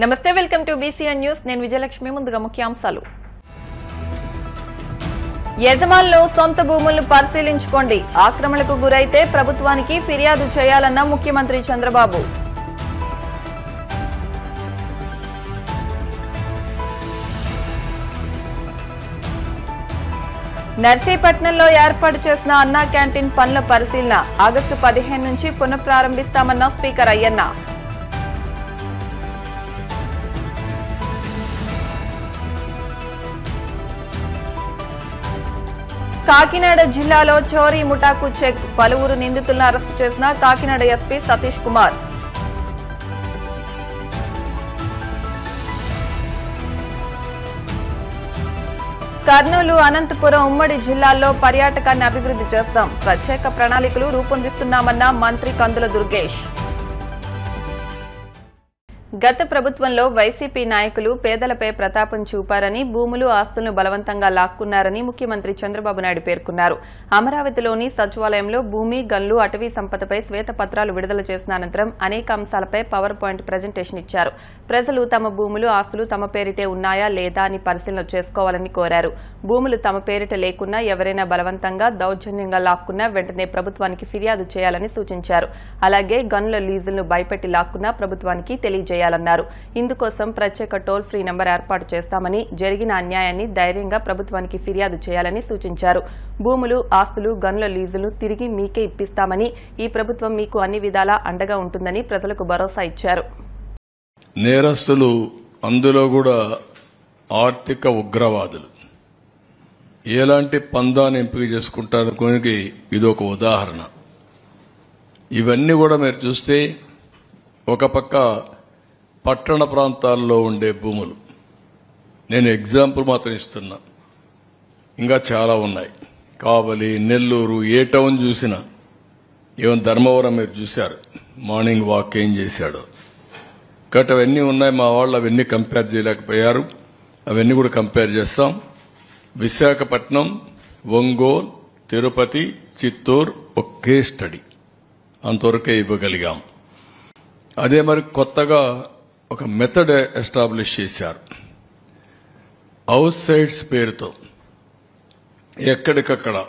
నమస్తే welcome to BCN news. నేను విజయలక్ష్మి ముందుగా ముఖ్యాంశాలు. యజమానులు సొంత భూములను పరిశీలించుకోండి. ఆక్రమణకు గురైతే ప్రభుత్వానికి ఫిర్యాదు చేయాలన్న ముఖ్యమంత్రి చంద్రబాబు. నర్సీపట్నంలో ఏర్పాటు చేసిన అన్నా క్యాంటీన్ పనుల పరిశీలన ఆగస్టు పదిహేను నుంచి పునఃప్రారంభిస్తామన్న స్పీకర్ అయ్యన్న. కాకినాడ జిల్లాలో చోరీ ముఠాకు చెక్. పలువురు నిందితులను అరెస్టు చేసిన కాకినాడ ఎస్పీ సతీష్ కుమార్. కర్నూలు అనంతపురం ఉమ్మడి జిల్లాల్లో పర్యాటకాన్ని అభివృద్ధి చేస్తాం. ప్రత్యేక ప్రణాళికలు రూపొందిస్తున్నామన్న మంత్రి కందుల దుర్గేష్. గత ప్రభుత్వంలో వైసీపీ నాయకులు పేదలపై ప్రతాపం చూపారని భూములు ఆస్తులను బలవంతంగా లాక్కున్నారని ముఖ్యమంత్రి చంద్రబాబు నాయుడు పేర్కొన్నారు. అమరావతిలోని సచివాలయంలో భూమి గన్లు అటవీ సంపదపై శ్వేతపత్రాలు విడుదల చేసిన అనంతరం అనేక అంశాలపై పవర్ పాయింట్ ప్రజెంటేషన్ ఇచ్చారు. ప్రజలు తమ భూములు ఆస్తులు తమ పేరిటే ఉన్నాయా లేదా అని పరిశీలన చేసుకోవాలని కోరారు. భూములు తమ పేరిట లేకున్నా ఎవరైనా బలవంతంగా దౌర్జన్యంగా లాక్కున్నా వెంటనే ప్రభుత్వానికి ఫిర్యాదు చేయాలని సూచించారు. అలాగే గన్ల లీజులను భయపెట్టి లాక్కున్నా ప్రభుత్వానికి చేయాలన్నారు. ఇందుకోసం ప్రత్యేక టోల్ ఫ్రీ నెంబర్ ఏర్పాటు చేస్తామని జరిగిన అన్యాయాన్ని ధైర్యంగా ప్రభుత్వానికి ఫిర్యాదు చేయాలని సూచించారు. భూములు ఆస్తులు గన్ల లీజులు తిరిగి మీకే ఇప్పిస్తామని ఈ ప్రభుత్వం మీకు అన్ని విధాలా అండగా ఉంటుందని ప్రజలకు భరోసా ఇచ్చారు. నేరస్తులు అందులో కూడా ఆర్థిక ఉగ్రవాదులు. ఎలాంటి పందాన్ని ఎంపిక చేసుకుంటారనుకోనికి ఇది ఒక ఉదాహరణ. ఇవన్నీ కూడా మీరు చూస్తే ఒక పక్క పట్టణ ప్రాంతాల్లో ఉండే భూములు. నేను ఎగ్జాంపుల్ మాత్రం ఇస్తున్నా. ఇంకా చాలా ఉన్నాయి. కావలి నెల్లూరు ఏ టౌన్ చూసినా ఏమో ధర్మవరం మీరు చూశారు. మార్నింగ్ వాక్ ఏం చేశాడో. కాబట్టి అవన్నీ ఉన్నాయి మా వాళ్ళు అవన్నీ కంపేర్ చేయలేకపోయారు. అవన్నీ కూడా కంపేర్ చేస్తాం. విశాఖపట్నం ఒంగోలు తిరుపతి చిత్తూరు ఒకే స్టడీ. అంతవరకే ఇవ్వగలిగాం. అదే మరి కొత్తగా ఒక మెథడ్ ఎస్టాబ్లిష్ చేశారు. అవుట్ సైడ్స్ పేరుతో. ఎక్కడికక్కడ.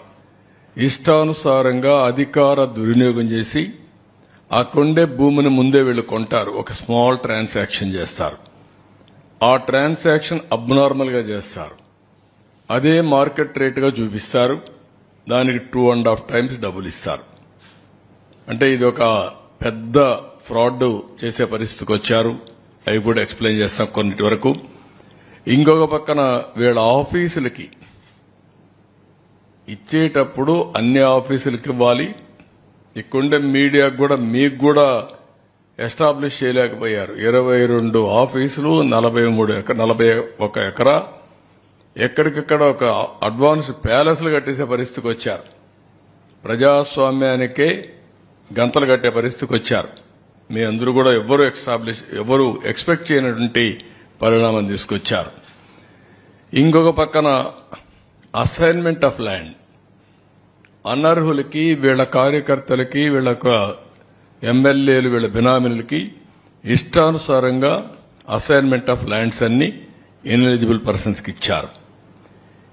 ఇష్టానుసారంగా అధికార దుర్వినియోగం చేసి ఆ కొండే భూమిని ముందే వీళ్ళు కొంటారు. ఒక స్మాల్ ట్రాన్సాక్షన్ చేస్తారు. ఆ ట్రాన్సాక్షన్ అబ్నార్మల్గా చేస్తారు. అదే మార్కెట్ రేటుగా చూపిస్తారు. దానికి టూ అండ్ హాఫ్ టైమ్స్ డబ్బులు ఇస్తారు. అంటే ఇది ఒక పెద్ద ఫ్రాడ్ చేసే పరిస్థితికి వచ్చారు. అవి కూడా ఎక్స్ప్లెయిన్ చేస్తాం కొన్నిటి వరకు. ఇంకొక పక్కన వీళ్ళ ఆఫీసులకి ఇచ్చేటప్పుడు అన్ని ఆఫీసులకి ఇవ్వాలి. ఇక్కడుండే మీడియాకు కూడా మీకు కూడా ఎస్టాబ్లిష్ చేయలేకపోయారు. ఇరవై రెండు ఆఫీసులు నలభై మూడు నలభై ఒక ఎకరా. ఎక్కడికక్కడ ఒక అడ్వాన్స్ ప్యాలెస్లు కట్టేసే పరిస్థితికి వచ్చారు. ప్రజాస్వామ్యానికే గంతలు కట్టే పరిస్థితికి వచ్చారు. మీ అందరూ కూడా ఎవరు ఎస్టాబ్లిష్ ఎవరు ఎక్స్పెక్ట్ చేయనటువంటి పరిణామం తీసుకొచ్చారు. ఇంకొక పక్కన అసైన్మెంట్ ఆఫ్ ల్యాండ్. అనర్హులకి వీళ్ళ కార్యకర్తలకి వీళ్ళ ఎమ్మెల్యేలు వీళ్ళ బినామీలకి ఇష్టానుసారంగా అసైన్మెంట్ ఆఫ్ ల్యాండ్స్ అన్ని ఇన్ఎలిజిబుల్ పర్సన్స్కి ఇచ్చారు.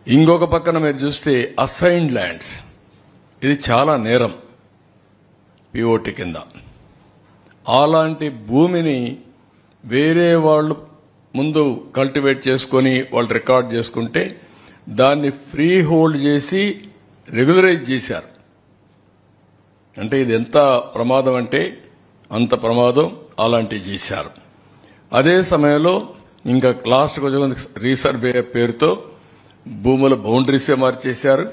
ఇంకొక పక్కన మీరు చూస్తే అసైన్డ్ ల్యాండ్స్. ఇది చాలా నేరం పిఓటి కింద. అలాంటి భూమిని వేరే వాళ్ళు ముందు కల్టివేట్ చేసుకొని వాళ్ళు రికార్డ్ చేసుకుంటే దాన్ని ఫ్రీ హోల్డ్ చేసి రెగ్యులరైజ్ చేశారు. అంటే ఇది ఎంత ప్రమాదం అంటే అంత ప్రమాదం అలాంటివి చేశారు. అదే సమయంలో ఇంకా లాస్ట్ కొంచెం రీసర్వే పేరుతో భూముల బౌండరీసే మార్చేశారు.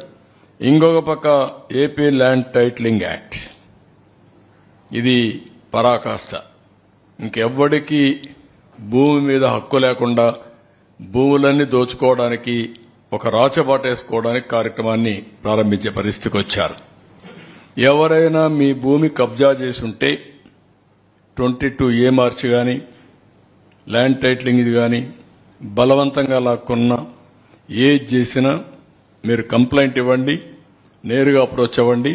ఇంకొక పక్క ఏపీ ల్యాండ్ టైటిలింగ్ యాక్ట్. ఇది పరాకాష్ట. ఇంకెవ్వడికి భూమి మీద హక్కు లేకుండా భూములన్నీ దోచుకోవడానికి ఒక రాచబాటేసుకోవడానికి కార్యక్రమాన్ని ప్రారంభించే పరిస్థితికి వచ్చారు. ఎవరైనా మీ భూమి కబ్జా చేసుంటే ట్వంటీ టూ ఏ మార్చి కానీ ల్యాండ్ టైటిలింగ్ ఇది కానీ బలవంతంగా లాక్కున్నా ఏది చేసినా మీరు కంప్లైంట్ ఇవ్వండి నేరుగా అప్రోచ్ అవ్వండి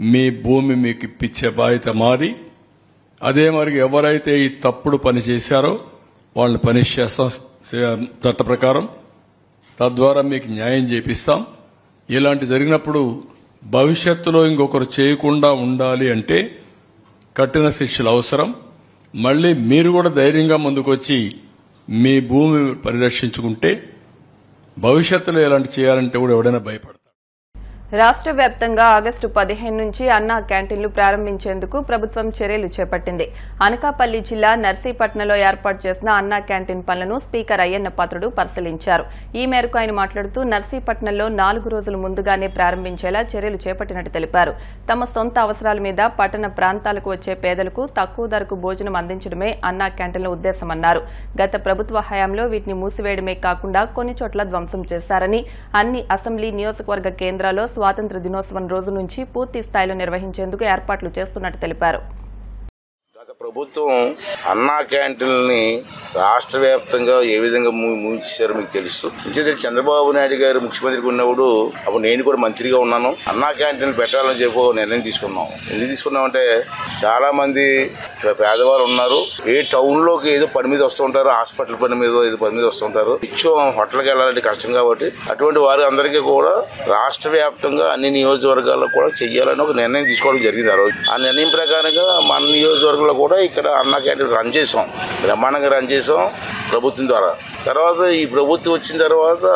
మీ భూమి మీకు ఇప్పించే బాధ్యత మాది. అదే మరి ఎవరైతే ఈ తప్పుడు పని చేశారో వాళ్ళని పనిష్ చేస్తాం చట్ట ప్రకారం. తద్వారా మీకు న్యాయం చేపిస్తాం. ఇలాంటి జరిగినప్పుడు భవిష్యత్తులో ఇంకొకరు చేయకుండా ఉండాలి అంటే కఠిన శిక్షలు అవసరం. మళ్ళీ మీరు కూడా ధైర్యంగా ముందుకొచ్చి మీ భూమి పరిరక్షించుకుంటే భవిష్యత్తులో ఇలాంటి చేయాలంటే కూడా ఎవడైనా భయపడదు రాష్ట్ర వ్యాప్తంగా ఆగస్టు పదిహేను నుంచి అన్నా క్యాంటీన్లు ప్రారంభించేందుకు ప్రభుత్వం చర్యలు చేపట్టింది. అనకాపల్లి జిల్లా నర్సీపట్నంలో ఏర్పాటు చేసిన అన్నా క్యాంటీన్ పనులను స్పీకర్ అయ్యన్న పాత్రుడు పరిశీలించారు. ఈ మేరకు ఆయన మాట్లాడుతూ నర్సీపట్నంలో నాలుగు రోజుల ముందుగానే ప్రారంభించేలా చర్యలు చేపట్టినట్టు తెలిపారు. తమ సొంత అవసరాల మీద పట్టణ ప్రాంతాలకు వచ్చే పేదలకు తక్కువ ధరకు భోజనం అందించడమే అన్నా క్యాంటీన్ల ఉద్దేశమన్నారు. గత ప్రభుత్వ హయాంలో వీటిని మూసివేయడమే కాకుండా కొన్ని చోట్ల ధ్వంసం చేశారని అన్ని అసెంబ్లీ నియోజకవర్గ కేంద్రాల్లో స్వాతంత్ర దినోత్సవం రోజు నుంచి పూర్తి స్థాయిలో నిర్వహించేందుకు ఏర్పాట్లు చేస్తున్నట్టు తెలిపారు. ప్రభుత్వం అన్నా క్యాంటీన్ని రాష్ట్ర వ్యాప్తంగా ఏ విధంగా ముంచారో మీకు తెలుసు. ఇంకేది చంద్రబాబు నాయుడు గారు ముఖ్యమంత్రికి ఉన్నప్పుడు అప్పుడు నేను కూడా మంత్రిగా ఉన్నాను. అన్నా క్యాంటీన్ పెట్టాలని చెప్పి నిర్ణయం తీసుకున్నాం. ఎందుకు తీసుకున్నామంటే చాలామంది పేదవారు ఉన్నారు. ఏ టౌన్లోకి ఏదో పని మీద వస్తూ ఉంటారు హాస్పిటల్ పని మీద ఏదో పని మీద వస్తుంటారు ఇచ్చం హోటల్కి వెళ్ళాలంటే కష్టం కాబట్టి అటువంటి వారి అందరికీ కూడా రాష్ట్ర వ్యాప్తంగా అన్ని నియోజకవర్గాల్లో కూడా చెయ్యాలని ఒక నిర్ణయం తీసుకోవడం జరిగింది ఆ రోజు. ఆ నిర్ణయం ప్రకారంగా మన నియోజకవర్గంలో కూడా ఇక్కడ అన్న క్యాంటీన్ రన్ చేసాం బ్రహ్మాండంగా రన్ చేసాం ప్రభుత్వం ద్వారా. తర్వాత ఈ ప్రభుత్వం వచ్చిన తర్వాత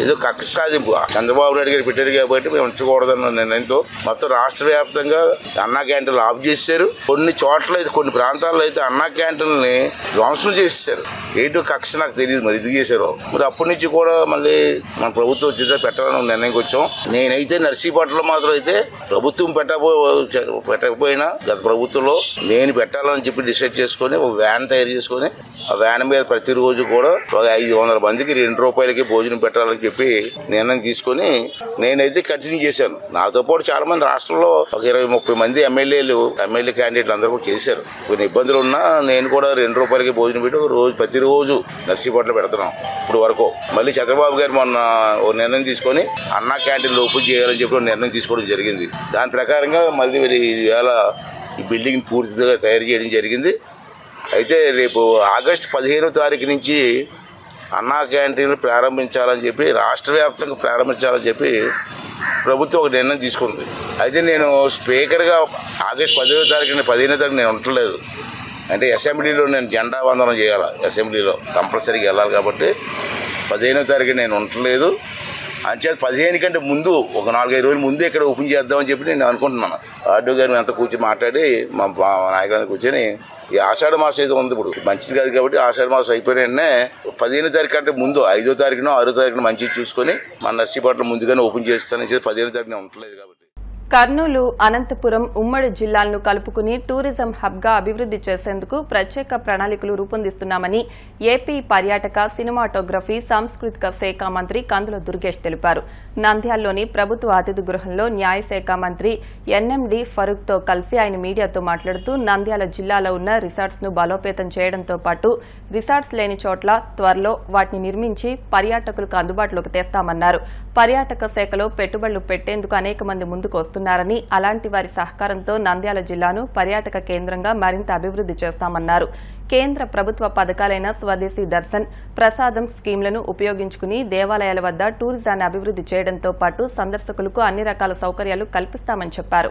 ఏదో కక్ష సాధింపు చంద్రబాబు నాయుడు గారు పెట్టారు కాబట్టి మేము ఉంచకూడదన్న నిర్ణయంతో మొత్తం రాష్ట్ర వ్యాప్తంగా అన్నా క్యాంటీన్లు ఆఫ్ చేశారు. కొన్ని చోట్ల అయితే కొన్ని ప్రాంతాల్లో అయితే అన్నా క్యాంటీన్ని ధ్వంసం చేశారు ఏంటో కక్ష నాకు తెలియదు మరి ఇది చేశారు. మరి అప్పటి నుంచి కూడా మళ్ళీ మన ప్రభుత్వం వచ్చేసరికి పెట్టాలని నిర్ణయంకి వచ్చాం నేనైతే నర్సీపట్నం మాత్రం అయితే ప్రభుత్వం పెట్టబో పెట్టకపోయినా గత ప్రభుత్వంలో నేను పెట్టాలని చెప్పి డిసైడ్ చేసుకొని ఒక వ్యాన్ తయారు చేసుకొని ఆ వ్యాన్ మీద ప్రతిరోజు కూడా ఒక ఐదు వందల మందికి రెండు రూపాయలకి భోజనం పెట్టాలని చెప్పి నిర్ణయం తీసుకొని నేనైతే కంటిన్యూ చేశాను. నాతో పాటు చాలా మంది రాష్ట్రంలో ఒక ఇరవై ముప్పై మంది ఎమ్మెల్యేలు ఎమ్మెల్యే క్యాండిడేట్లు అందరూ కూడా చేశారు. కొన్ని ఇబ్బందులు ఉన్నా నేను కూడా రెండు రూపాయలకి భోజనం పెట్టి ఒక రోజు ప్రతిరోజు నర్సీపట్నం పెడుతున్నాం. ఇప్పుడు వరకు. మళ్ళీ చంద్రబాబు గారు మొన్న ఓ నిర్ణయం తీసుకొని అన్నా క్యాంటీన్లు ఓపెన్ చేయాలని చెప్పి ఒక నిర్ణయం తీసుకోవడం జరిగింది. దాని ప్రకారంగా మళ్ళీ వీళ్ళు ఈవేళ ఈ బిల్డింగ్ పూర్తిగా తయారు చేయడం జరిగింది. అయితే రేపు ఆగస్టు పదిహేనో తారీఖు నుంచి అన్నా క్యాంటీన్లు ప్రారంభించాలని చెప్పి రాష్ట్ర వ్యాప్తంగా ప్రారంభించాలని చెప్పి ప్రభుత్వం ఒక నిర్ణయం తీసుకుంది. అయితే నేను స్పీకర్గా ఆగస్టు పదిహేనో తారీఖు పదిహేనో తారీఖు నేను ఉండలేదు అంటే అసెంబ్లీలో నేను జెండా వందనం చేయాలి? అసెంబ్లీలో కంపల్సరీగా వెళ్ళాలి కాబట్టి పదిహేనో తారీఖు నేను ఉండలేదు అంచేత పదిహేను కంటే ముందు ఒక నాలుగైదు రోజుల ముందు ఇక్కడ ఓపెన్ చేద్దామని చెప్పి నేను అనుకుంటున్నాను. ఆర్డో గారు అంతా కూర్చొని మాట్లాడి మా మా నాయకులంతా కూర్చొని ఈ ఆషాఢ మాసం ఏదో ఉంది ఇప్పుడు. మంచిది కాదు కాబట్టి ఆషాఢ మాసం అయిపోయిన వెంటనే పదిహేను తారీఖు అంటే ముందు ఐదో తారీఖునో ఆరో తారీఖున మంచిది చూసుకొని మన నర్సీపట్ల ముందుగానే ఓపెన్ చేస్తానని చెప్పి పదిహేను తారీఖున ఉండలేదు కాబట్టి. కర్నూలు అనంతపురం ఉమ్మడి జిల్లాలను కలుపుకుని టూరిజం హబ్గా అభివృద్ది చేసేందుకు ప్రత్యేక ప్రణాళికలు రూపొందిస్తున్నామని ఏపీ పర్యాటక సినిమాటోగ్రఫీ సాంస్కృతిక శాఖ మంత్రి కందుల దుర్గేష్ తెలిపారు. నంద్యాలలోని ప్రభుత్వ అతిథి గృహంలో న్యాయశాఖ మంత్రి ఎన్ఎండి ఫరూక్తో కలిసి ఆయన మీడియాతో మాట్లాడుతూ నంద్యాల జిల్లాలో ఉన్న రిసార్ట్స్ను బలోపేతం చేయడంతో పాటు రిసార్ట్స్ లేని చోట్ల త్వరలో వాటిని నిర్మించి పర్యాటకులకు అందుబాటులోకి తెస్తామన్నారు. పర్యాటక శాఖలో పెట్టుబడులు పెట్టేందుకు అనేక మంది ముందుకు చేస్తున్నారని అలాంటి వారి సహకారంతో నంద్యాల జిల్లాను పర్యాటక కేంద్రంగా మరింత అభివృద్ది చేస్తామన్నారు. కేంద్ర ప్రభుత్వ పథకాలైన స్వదేశీ దర్శన్ ప్రసాదం స్కీంలను ఉపయోగించుకుని దేవాలయాల వద్ద టూరిజాన్ని అభివృద్ది చేయడంతో పాటు సందర్శకులకు అన్ని రకాల సౌకర్యాలు కల్పిస్తామని చెప్పారు.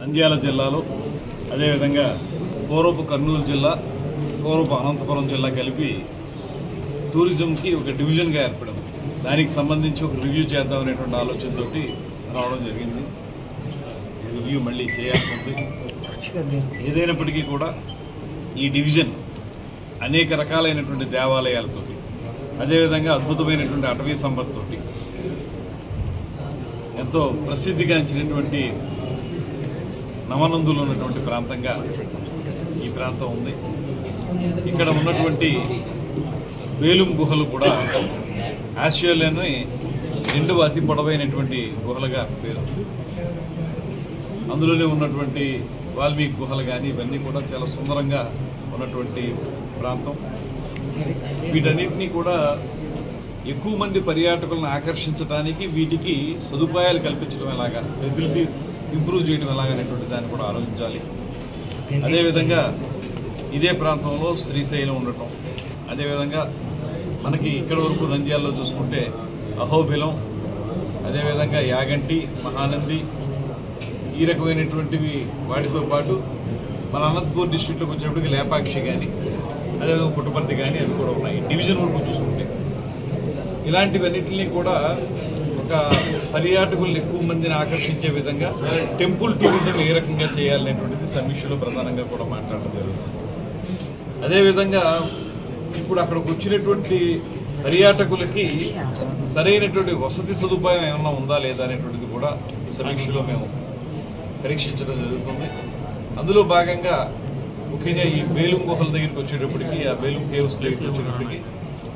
నంద్యాల జిల్లాలో అదేవిధంగా పూర్వపు కర్నూలు జిల్లా పూర్వపు అనంతపురం జిల్లా కలిపి టూరిజంకి ఒక డివిజన్గా ఏర్పడింది. దానికి సంబంధించి ఒక రివ్యూ చేద్దాం అనేటువంటి ఆలోచనతోటి రావడం జరిగింది. రివ్యూ మళ్ళీ చేయాల్సి ఉంది. ఏదైనప్పటికీ కూడా ఈ డివిజన్ అనేక రకాలైనటువంటి దేవాలయాలతో అదేవిధంగా అద్భుతమైనటువంటి అటవీ సంపత్తోటి ఎంతో ప్రసిద్ధిగాంచినటువంటి నవనందులు ఉన్నటువంటి ప్రాంతంగా ఈ ప్రాంతం ఉంది. ఇక్కడ ఉన్నటువంటి వేలుం గుహలు కూడా ఆస్ట్రేలియాని రెండవ అతి పొడవైనటువంటి గుహలుగా పేరు. అందులోనే ఉన్నటువంటి వాల్మీకి గుహలు కానీ ఇవన్నీ కూడా చాలా సుందరంగా ఉన్నటువంటి ప్రాంతం. వీటన్నిటినీ కూడా ఎక్కువ మంది పర్యాటకులను ఆకర్షించడానికి వీటికి సదుపాయాలు కల్పించడం ఎలాగా ఫెసిలిటీస్ ఇంప్రూవ్ చేయడం ఎలాగనేటువంటి దాన్ని కూడా ఆలోచించాలి. అదేవిధంగా ఇదే ప్రాంతంలో శ్రీశైలం ఉండటం. అదేవిధంగా మనకి ఇక్కడ వరకు నంద్యాలలో చూసుకుంటే అహోబిలం అదేవిధంగా యాగంటి మహానంది ఈ రకమైనటువంటివి వాటితో పాటు మన అనంతపూర్ డిస్టిక్లోకి వచ్చేప్పటికి లేపాక్షి కానీ అదేవిధంగా పుట్టపర్తి కానీ అవి కూడా ఉన్నాయి. డివిజన్ వరకు చూసుకుంటే. ఇలాంటివన్నిటిని కూడా ఒక పర్యాటకులను ఎక్కువ మందిని ఆకర్షించే విధంగా టెంపుల్ టూరిజం ఏ రకంగా చేయాలనేటువంటిది సమీక్షలో ప్రధానంగా కూడా మాట్లాడడం జరుగుతుంది. అదేవిధంగా ఇప్పుడు అక్కడికి వచ్చినటువంటి పర్యాటకులకి సరైనటువంటి వసతి సదుపాయం ఏమన్నా ఉందా లేదా అనేటువంటిది కూడా ఈ సమీక్షలో మేము పరీక్షించడం జరుగుతుంది. అందులో భాగంగా ముఖ్యంగా ఈ బేలుం గుహల దగ్గరికి వచ్చేటప్పటికి ఆ బేలుం కేవ్స్ దగ్గరికి వచ్చేటప్పటికి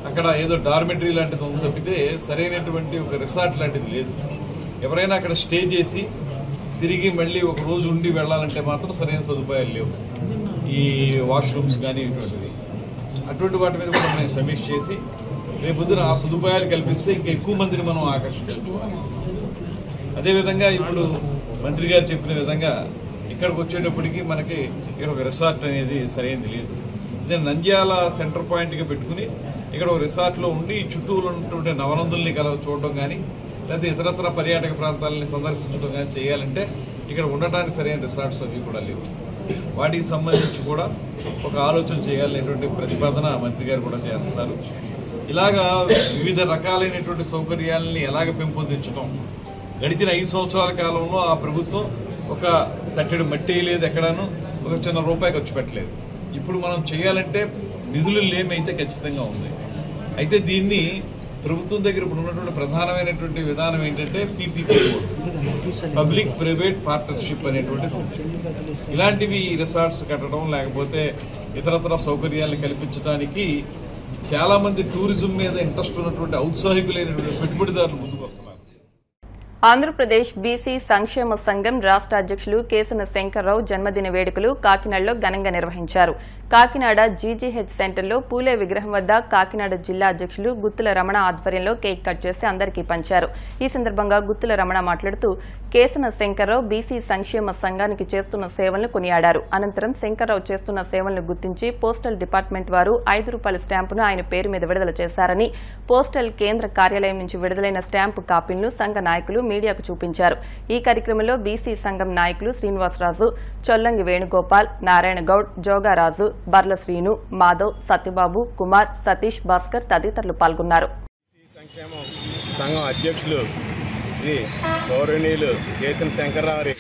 అక్కడ ఏదో డార్మెటరీ లాంటిది ఉంది తప్పితే సరైనటువంటి ఒక రిసార్ట్ లాంటిది లేదు. ఎవరైనా అక్కడ స్టే చేసి తిరిగి మళ్ళీ ఒక రోజు ఉండి వెళ్ళాలంటే మాత్రం సరైన సదుపాయాలు లేవు. ఈ వాష్రూమ్స్ కానీ ఇటువంటివి. అటువంటి వాటి మీద కూడా మేము సమీక్ష చేసి రేపొద్దున ఆ సదుపాయాలు కల్పిస్తే ఇంకా ఎక్కువ మందిని మనం ఆకర్షించుకోవాలి అదేవిధంగా ఇప్పుడు మంత్రి గారు చెప్పిన విధంగా ఇక్కడికి వచ్చేటప్పటికి మనకి ఇక్కడ ఒక రిసార్ట్ అనేది సరైనది లేదు. ఇదే నంద్యాల సెంటర్ పాయింట్గా పెట్టుకుని ఇక్కడ ఒక రిసార్ట్లో ఉండి చుట్టూ చుట్టూలో ఉన్నటువంటి నవనందుల్ని కల చూడటం కానీ లేకపోతే ఇతరత్ర పర్యాటక ప్రాంతాలని సందర్శించడం కానీ చేయాలంటే ఇక్కడ ఉండటానికి సరైన రిసార్ట్స్ అవి కూడా లేవు. వాటికి సంబంధించి కూడా ఒక ఆలోచన చేయాలనేటువంటి ప్రతిపాదన మంత్రి గారు కూడా చేస్తున్నారు. ఇలాగా వివిధ రకాలైనటువంటి సౌకర్యాలని ఎలాగ పెంపొందించడం గడిచిన ఐదు సంవత్సరాల కాలంలో ఆ ప్రభుత్వం ఒక తట్టెడు మట్టి లేదు ఎక్కడాను ఒక చిన్న రూపాయి ఖర్చు పెట్టలేదు. ఇప్పుడు మనం చేయాలంటే నిధులు లేమైతే ఖచ్చితంగా ఉంది. అయితే దీన్ని ప్రభుత్వం దగ్గర ఇప్పుడు ఉన్నటువంటి ప్రధానమైనటువంటి విధానం ఏంటంటే పీపీపీ పబ్లిక్ ప్రైవేట్ పార్ట్నర్షిప్ అనేటువంటి ఇలాంటివి రిసార్ట్స్ కట్టడం లేకపోతే ఇతరత్ర సౌకర్యాలను కల్పించడానికి చాలా మంది టూరిజం మీద ఇంట్రెస్ట్ ఉన్నటువంటి ఔత్సాహికులైనటువంటి పెట్టుబడిదారులు ముందుకు వస్తున్నారు. ఆంధ్రప్రదేశ్ బీసీ సంక్షేమ సంఘం రాష్ట్ర అధ్యక్షులు కేసన శంకర్రావు జన్మదిన వేడుకలు కాకినాడలో ఘనంగా నిర్వహించారు. కాకినాడ జీజీహెచ్ సెంటర్లో పూలే విగ్రహం వద్ద కాకినాడ జిల్లా అధ్యక్షులు గుత్తుల రమణ ఆధ్వర్యంలో కేక్ కట్ చేసి అందరికీ పంచారు. ఈ సందర్భంగా గుత్తుల రమణ మాట్లాడుతూ కేసన శంకర్రావు బీసీ సంక్షేమ సంఘానికి చేస్తున్న సేవలను కొనియాడారు. అనంతరం శంకర్రావు చేస్తున్న సేవలను గుర్తించి పోస్టల్ డిపార్ట్మెంట్ వారు ఐదు రూపాయల స్టాంపును ఆయన పేరు మీద విడుదల చేశారని పోస్టల్ కేంద్ర కార్యాలయం నుంచి విడుదలైన స్టాంపు కాపీలను సంఘ నాయకులు మీడియాకు చూపించారు. ఈ కార్యక్రమంలో బీసీ సంఘం నాయకులు శ్రీనివాసరాజు చొల్లంగి వేణుగోపాల్ నారాయణ గౌడ్ జోగారాజు బర్ల శ్రీను మాధవ్ సత్యబాబు కుమార్ సతీష్ భాస్కర్ తదితరులు పాల్గొన్నారు. సంఘం అధ్యక్షులు శ్రీ గౌరవనీయులు శంకర్రావు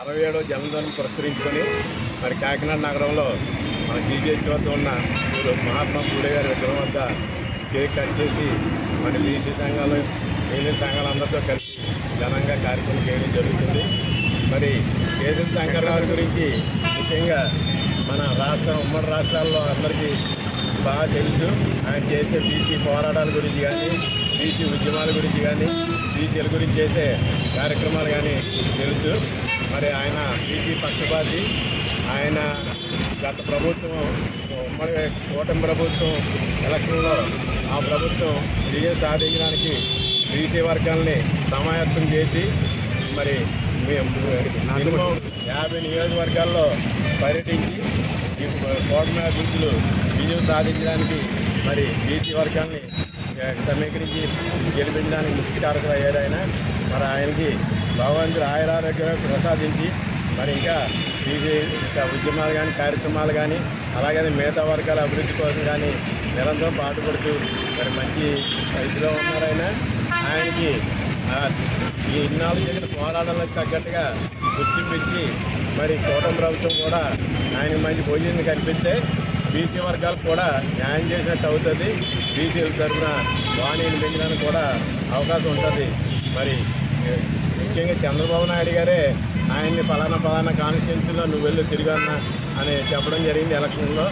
అరవై ఏడవ జన్మదినం పురస్కరించుకొని మరి కాకినాడ నగరంలో మన బీజేపీ వద్ద ఉన్న మహాత్మా పూడే గారి విగ్రహం వద్ద కేక్ కట్ చేసి మరి బీసీ సంఘాలు మిగిలిన సంఘాలందరితో కలిసి ఘనంగా కార్యక్రమం చేయడం జరుగుతుంది. మరి కేసీఆర్ శంకర్రావు గురించి ముఖ్యంగా మన రాష్ట్రం ఉమ్మడి రాష్ట్రాల్లో అందరికీ బాగా తెలుసు. ఆయన చేసే బీసీ పోరాటాల గురించి కానీ బీసీ ఉద్యమాల గురించి కానీ బీసీల గురించి చేసే కార్యక్రమాలు కానీ తెలుసు. మరి ఆయన బీసీ పక్షపాతి. ఆయన గత ప్రభుత్వం ఉమ్మడి కూటమి ప్రభుత్వం ఎలక్షన్లో ఆ ప్రభుత్వం విజయం సాధించడానికి బీసీ వర్గాల్ని సమాయత్తం చేసి మరి మేము మినిమం యాభై నియోజకవర్గాల్లో పర్యటించి ఈ కోటమి అభివృద్ధులు విజయం సాధించడానికి మరి బీసీ వర్గాన్ని సమీకరించి గెలిపించడానికి ముఖ్య కారకులు అయ్యారు ఆయన మరి ఆయనకి భగవంతుడు ఆయురారోగ్యం ప్రసాదించి మరి ఇంకా బీసీ ఇంకా ఉద్యమాలు కానీ కార్యక్రమాలు కానీ అలాగే మిగతా వర్గాల అభివృద్ధి కోసం కానీ నిరంతరం పాటుపడుతూ మరి మంచి స్థితిలో ఉన్నారైనా ఆయనకి ఈ ఇన్నాళ్ళు చేసిన పోరాటాలకు తగ్గట్టుగా గుర్తింపించి మరి కూటమి ప్రభుత్వం కూడా ఆయన మంచి భోజనం కల్పిస్తే బీసీ వర్గాలకు కూడా న్యాయం చేసినట్టు అవుతుంది. బీసీల తరఫున వాణిని పెంచడానికి కూడా అవకాశం ఉంటుంది. మరి ముఖ్యంగా చంద్రబాబు నాయుడు గారే ఆయన్ని ఫలానా ఫలానా కాన్స్టిట్యున్సీలో నువ్వు వెళ్ళి తిరిగన్నా అని చెప్పడం జరిగింది ఎలక్షన్లో.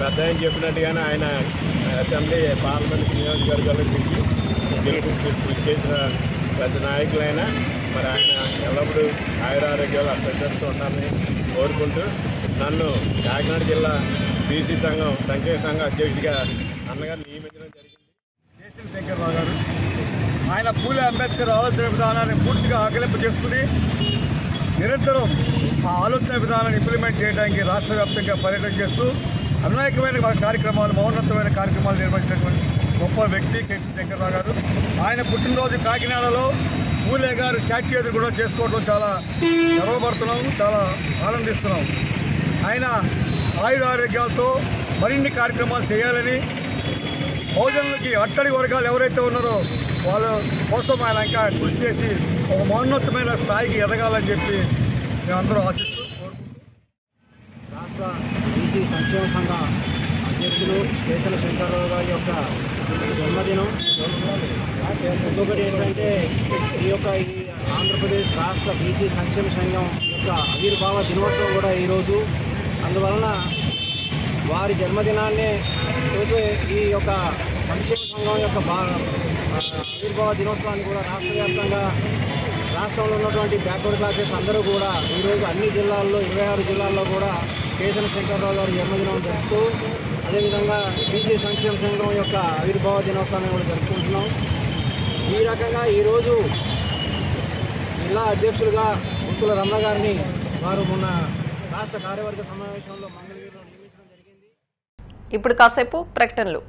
పెద్ద ఆయన చెప్పినట్టుగానే ఆయన అసెంబ్లీ పార్లమెంట్ నియోజకవర్గాలకు తిరిగి చేసిన పెద్ద నాయకులైన మరి ఆయన ఎల్లప్పుడూ ఆయురారోగ్యాలు అభ్యర్థిస్తూ ఉండాలని కోరుకుంటూ నన్ను కాకినాడ జిల్లా బీసీ సంఘం సంక్షేమ సంఘ అధ్యక్షుడిగా అన్నగారు నియమించడం జరిగింది. కేసీఎం శంకర్రావు గారు ఆయన పూలే అంబేద్కర్ ఆలోచన విధానాన్ని పూర్తిగా ఆకలింపు చేసుకుని నిరంతరం ఆ ఆలోచన విధానాన్ని ఇంప్లిమెంట్ చేయడానికి రాష్ట్ర వ్యాప్తంగా పర్యటన చేస్తూ అనేకమైన కార్యక్రమాలు మౌన్నతమైన కార్యక్రమాలు నిర్వహించినటువంటి గొప్ప వ్యక్తి కె శంకర్రావు గారు. ఆయన పుట్టినరోజు కాకినాడలో పూలే గారు స్టాచ్యూ ఎదురు కూడా చేసుకోవడం చాలా గర్వపడుతున్నాం చాలా ఆనందిస్తున్నాం. ఆయన ఆయుర ఆరోగ్యాలతో మరిన్ని కార్యక్రమాలు చేయాలని బహుజనులకి అట్టడి వర్గాలు ఎవరైతే ఉన్నారో వాళ్ళ కోసం ఆయన ఇంకా కృషి చేసి ఒక మౌన్నతమైన స్థాయికి ఎదగాలని చెప్పి మేమందరూ ఆశిస్తూ రాష్ట్ర బీసీ సంక్షేమ సంఘ అధ్యక్షులు కేశల శంకర్రావు గారి యొక్క జన్మదినం. ఇంకొకటి ఏంటంటే ఈ యొక్క ఈ ఆంధ్రప్రదేశ్ రాష్ట్ర బీసీ సంక్షేమ సంఘం యొక్క ఆవిర్భావ దినోత్సవం కూడా ఈరోజు. అందువలన వారి జన్మదినాన్ని రోజు ఈ యొక్క సంక్షేమ సంఘం యొక్క ఆవిర్భావ దినోత్సవాన్ని కూడా రాష్ట్ర వ్యాప్తంగా రాష్ట్రంలో ఉన్నటువంటి బ్యాక్వర్డ్ క్లాసెస్ అందరూ కూడా ఈరోజు అన్ని జిల్లాల్లో ఇరవై ఆరు జిల్లాల్లో కూడా కేశవ శంకర్రావు గారి జన్మదినం జరుపుతూ అదేవిధంగా బీసీ సంక్షేమ సంఘం యొక్క ఆవిర్భావ దినోత్సవాన్ని కూడా జరుపుకుంటున్నాం. ఈ రకంగా ఈరోజు జిల్లా అధ్యక్షులుగా ముత్తుల రమణ గారిని వారు మొన్న రాష్ట్ర కార్యవర్గ సమావేశంలో మంగళగిరిలో నియమించడం జరిగింది. ఇప్పుడు కాసేపు ప్రకటనలు.